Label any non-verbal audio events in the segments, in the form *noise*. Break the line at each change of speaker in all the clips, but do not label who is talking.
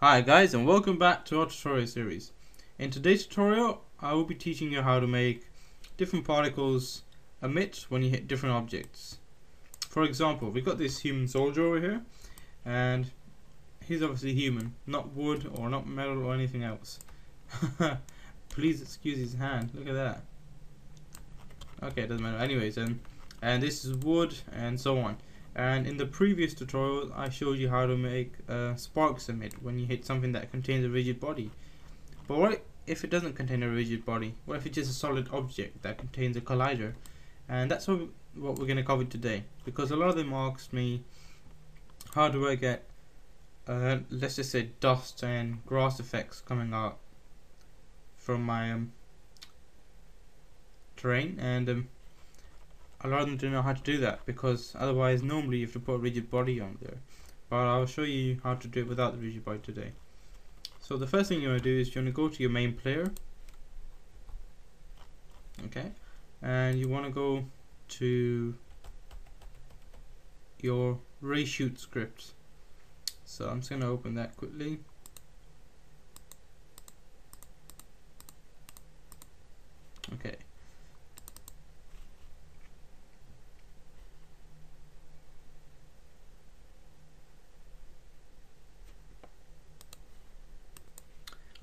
Hi guys and welcome back to our tutorial series. In today's tutorial I will be teaching you how to make different particles emit when you hit different objects. For example, we've got this human soldier over here and he's obviously human, not wood or not metal or anything else. *laughs* Please excuse his hand, look at that. Okay, it doesn't matter. Anyways, um, and this is wood and so on and in the previous tutorial I showed you how to make uh, sparks emit when you hit something that contains a rigid body but what if it doesn't contain a rigid body what if it's just a solid object that contains a collider and that's what, what we're going to cover today because a lot of them asked me how do I get uh, let's just say dust and grass effects coming out from my um, terrain and um, a lot of them don't know how to do that because otherwise normally you have to put a rigid body on there. But I'll show you how to do it without the rigid body today. So the first thing you want to do is you want to go to your main player. Okay? And you want to go to your Rayshoot script so I'm just going to open that quickly okay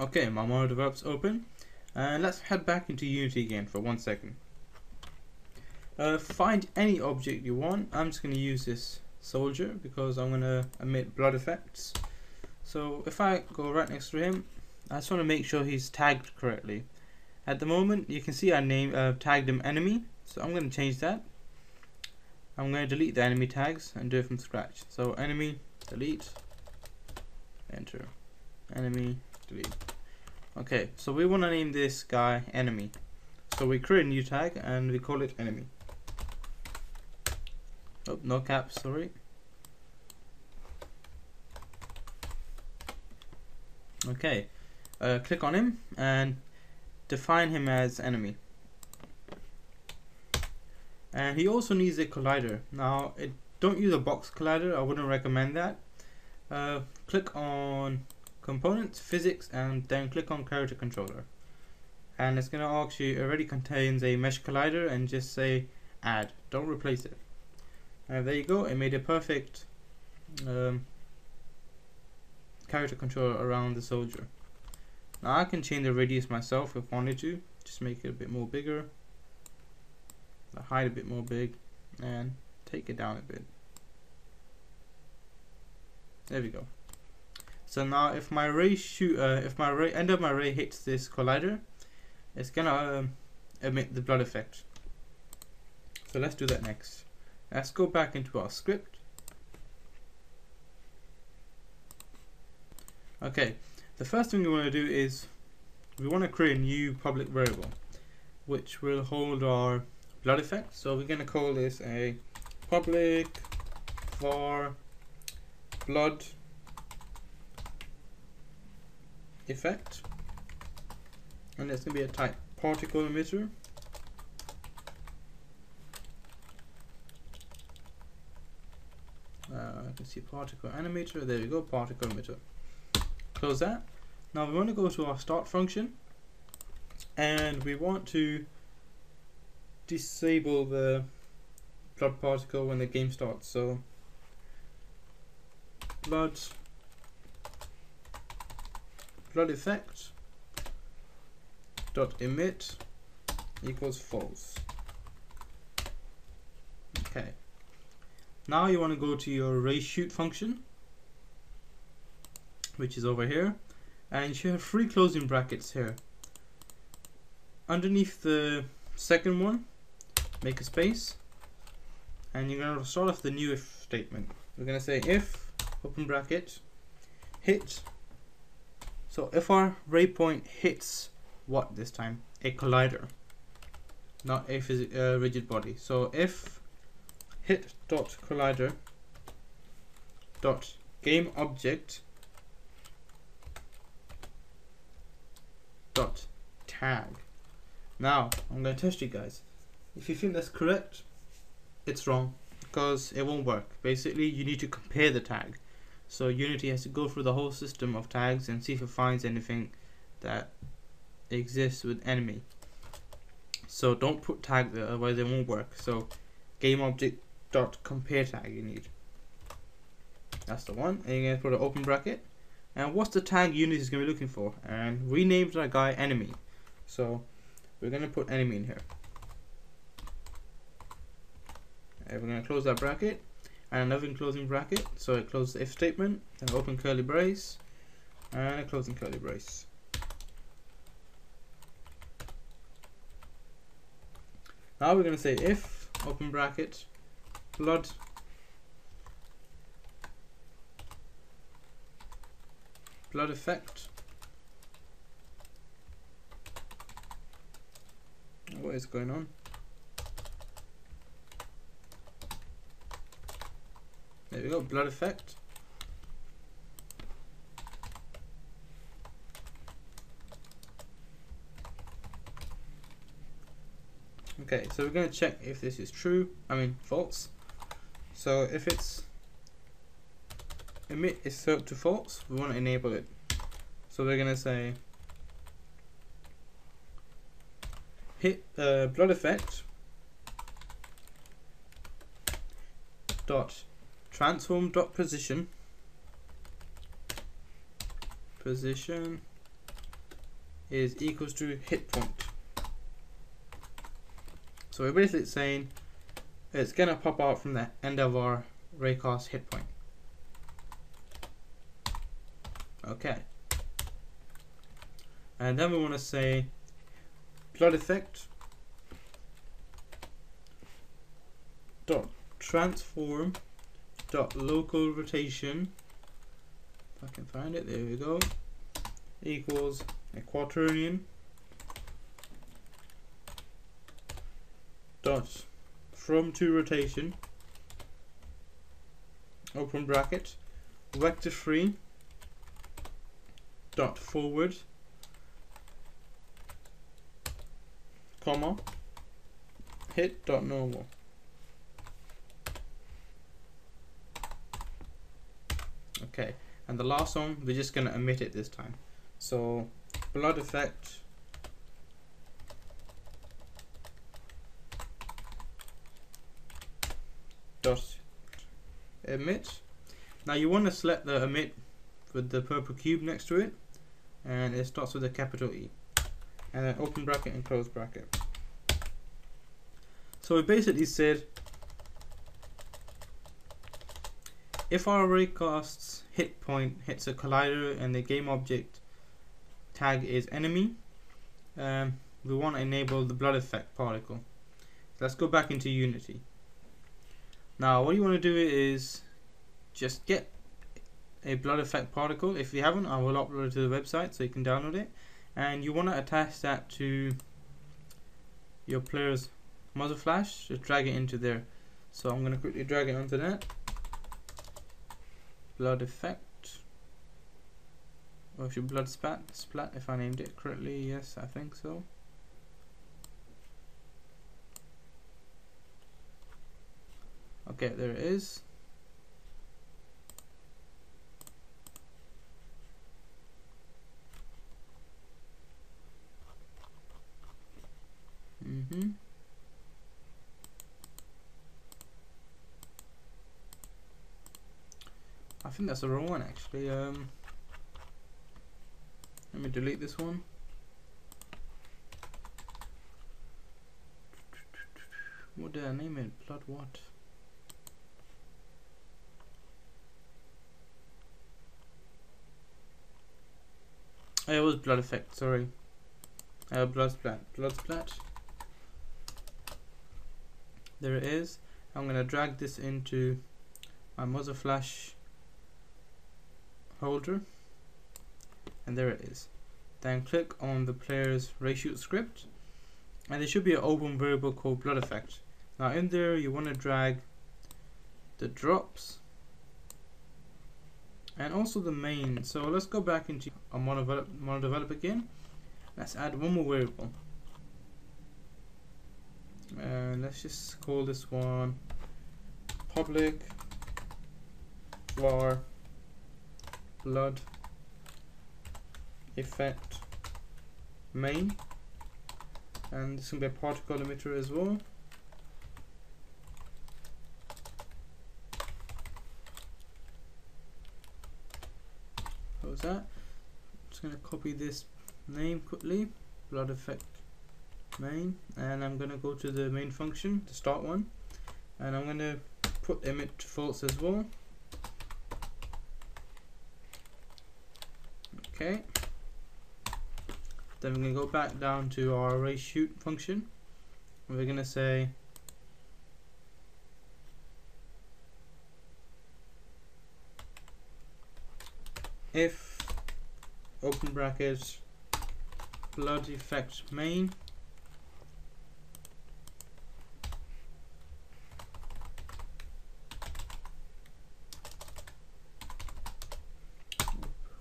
Okay, my MonoDevelop's open. And let's head back into Unity again for one second. Uh, find any object you want. I'm just going to use this soldier because I'm going to emit blood effects. So if I go right next to him, I just want to make sure he's tagged correctly. At the moment, you can see I name uh, tagged him enemy, so I'm going to change that. I'm going to delete the enemy tags and do it from scratch. So enemy, delete, enter, enemy, delete. Okay, so we want to name this guy enemy. So we create a new tag and we call it enemy. Oh, no caps, sorry. Okay, uh, click on him and define him as enemy. And he also needs a collider. Now, it, don't use a box collider, I wouldn't recommend that. Uh, click on components, physics, and then click on character controller. And it's going to ask you, already contains a mesh collider and just say add, don't replace it. And there you go, it made a perfect um, character controller around the soldier. Now I can change the radius myself if I wanted to, just make it a bit more bigger, the height a bit more big, and take it down a bit. There we go. So now if my ray shoot, uh, if my ray end of my ray hits this collider, it's gonna um, emit the blood effect. So let's do that next. Let's go back into our script. Okay, the first thing we want to do is we want to create a new public variable which will hold our blood effect. So we're going to call this a public var blood effect and it's going to be a type particle emitter see particle animator. There we go particle emitter. Close that. Now we want to go to our start function and we want to disable the blood particle when the game starts. So blood blood effect dot emit equals false. Okay now you want to go to your ray shoot function which is over here and you have three closing brackets here underneath the second one make a space and you're going to start off the new if statement we're going to say if open bracket hit so if our ray point hits what this time? A collider, not a uh, rigid body. So if hit dot collider dot game object dot tag. Now I'm going to test you guys. If you think that's correct, it's wrong because it won't work. Basically, you need to compare the tag. So Unity has to go through the whole system of tags and see if it finds anything that exists with enemy. So don't put tag there, otherwise it won't work. So game object dot compare tag you need. That's the one. And you're gonna put an open bracket. And what's the tag Unity is gonna be looking for? And rename that guy enemy. So we're gonna put enemy in here. And we're gonna close that bracket and another closing bracket. So it closes the if statement, then open curly brace, and a closing curly brace. Now we're going to say if open bracket blood blood effect. What is going on? There we go blood effect. Okay, so we're going to check if this is true, I mean false. So if it's emit is set to false, we want to enable it. So we're going to say hit uh, blood effect dot transform dot position position is equals to hit point so we're basically saying it's gonna pop out from the end of our raycast hit point. Okay. And then we want to say blood effect dot transform dot local rotation if I can find it there we go equals a quaternion dot from to rotation open bracket vector free dot forward comma hit dot normal. Okay and the last one we're just going to emit it this time. So blood effect dot emit. Now you want to select the emit with the purple cube next to it and it starts with a capital E and then open bracket and close bracket. So we basically said if our raycast's hit point hits a collider and the game object tag is enemy, um, we want to enable the blood effect particle. Let's go back into Unity. Now what you want to do is just get a blood effect particle. If you haven't, I will upload it to the website so you can download it. And you want to attach that to your player's muzzle flash. Just drag it into there. So I'm going to quickly drag it onto that. Blood effect. Or should blood spat splat if I named it correctly. Yes, I think so. Okay, there it is. Mm-hmm. I think that's the wrong one actually. Um, let me delete this one. What did I name it? Blood what? Oh, it was blood effect, sorry. Uh, blood splat. Blood splat. There it is. I'm going to drag this into my muzzle flash holder. And there it is. Then click on the player's rayshoot script. And there should be an open variable called blood effect. Now in there you want to drag the drops and also the main. So let's go back into a mono develop again. let's add one more variable and let's just call this one public var blood effect main and this can be a particle emitter as well that? Just going to copy this name quickly. Blood effect main. And I'm going to go to the main function the start one. And I'm going to put emit false as well. Okay. Then we're going to go back down to our array shoot function. And we're going to say if open bracket blood effect main.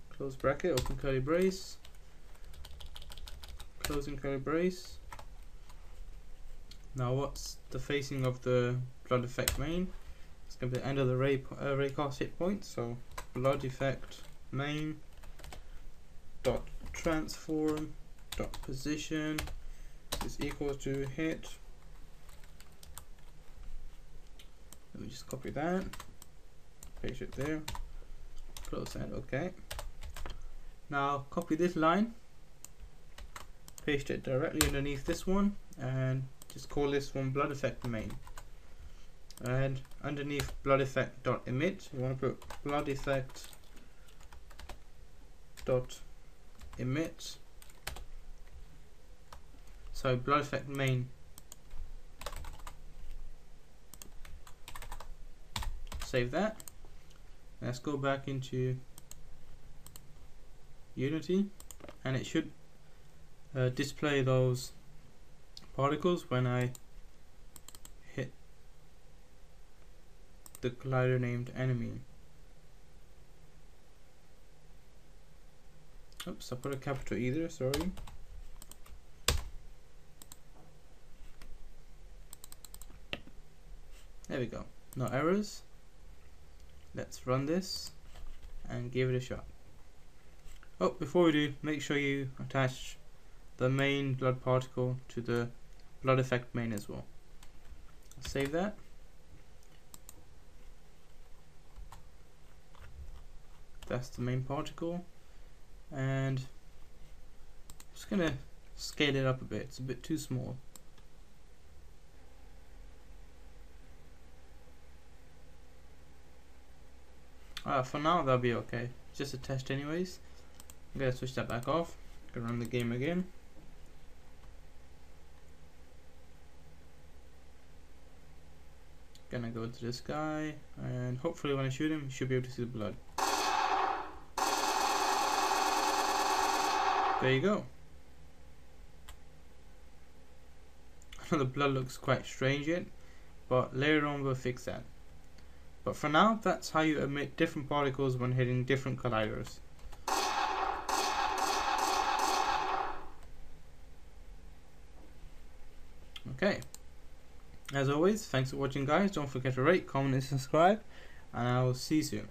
Close bracket open curly brace. Closing curly brace. Now what's the facing of the blood effect main? It's going to be the end of the ray, uh, raycast hit point so blood effect main dot transform dot position is equal to hit. Let me just copy that paste it there close that okay. Now copy this line paste it directly underneath this one and just call this one blood effect main. And underneath blood effect dot emit you want to put blood effect dot emit so blood effect main save that. Let's go back into unity and it should uh, display those particles when I hit the collider named enemy Oops, I put a capital either, sorry. There we go. No errors. Let's run this and give it a shot. Oh, before we do, make sure you attach the main blood particle to the blood effect main as well. save that. That's the main particle and I'm just gonna scale it up a bit. It's a bit too small. Uh, for now that'll be okay. Just a test anyways. I'm gonna switch that back off. Gonna run the game again. Gonna go to this guy and hopefully when I shoot him you should be able to see the blood There you go. *laughs* the blood looks quite strange yet, but later on we'll fix that. But for now, that's how you emit different particles when hitting different colliders. Okay. As always, thanks for watching guys. Don't forget to rate, comment and subscribe. And I will see you soon.